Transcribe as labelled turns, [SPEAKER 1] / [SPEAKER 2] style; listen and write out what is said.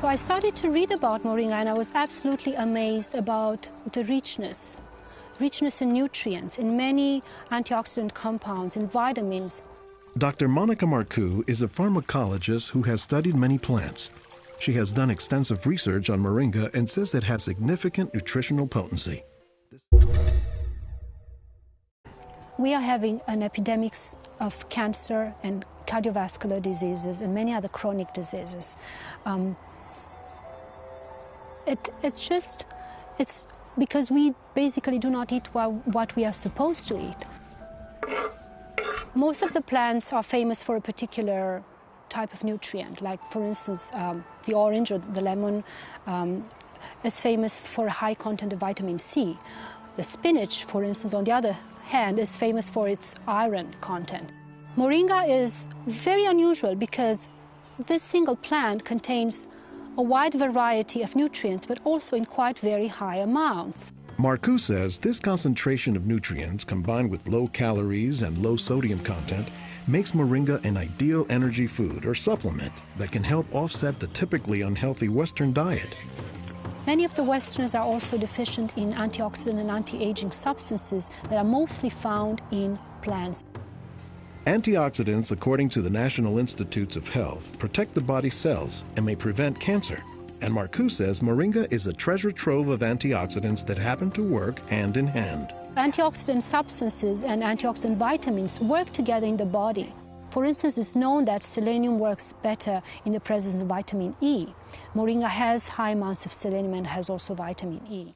[SPEAKER 1] So I started to read about moringa and I was absolutely amazed about the richness, richness in nutrients, in many antioxidant compounds, in vitamins.
[SPEAKER 2] Dr. Monica Marcu is a pharmacologist who has studied many plants. She has done extensive research on moringa and says it has significant nutritional potency.
[SPEAKER 1] We are having an epidemic of cancer and cardiovascular diseases and many other chronic diseases. Um, it, it's just, it's because we basically do not eat what we are supposed to eat. Most of the plants are famous for a particular type of nutrient, like for instance, um, the orange or the lemon um, is famous for a high content of vitamin C. The spinach, for instance, on the other hand, is famous for its iron content. Moringa is very unusual because this single plant contains a wide variety of nutrients, but also in quite very high amounts.
[SPEAKER 2] Marcu says this concentration of nutrients combined with low calories and low sodium content makes moringa an ideal energy food or supplement that can help offset the typically unhealthy Western diet.
[SPEAKER 1] Many of the Westerners are also deficient in antioxidant and anti-aging substances that are mostly found in plants.
[SPEAKER 2] Antioxidants, according to the National Institutes of Health, protect the body's cells and may prevent cancer. And Marcu says moringa is a treasure trove of antioxidants that happen to work hand in hand.
[SPEAKER 1] Antioxidant substances and antioxidant vitamins work together in the body. For instance, it's known that selenium works better in the presence of vitamin E. Moringa has high amounts of selenium and has also vitamin E.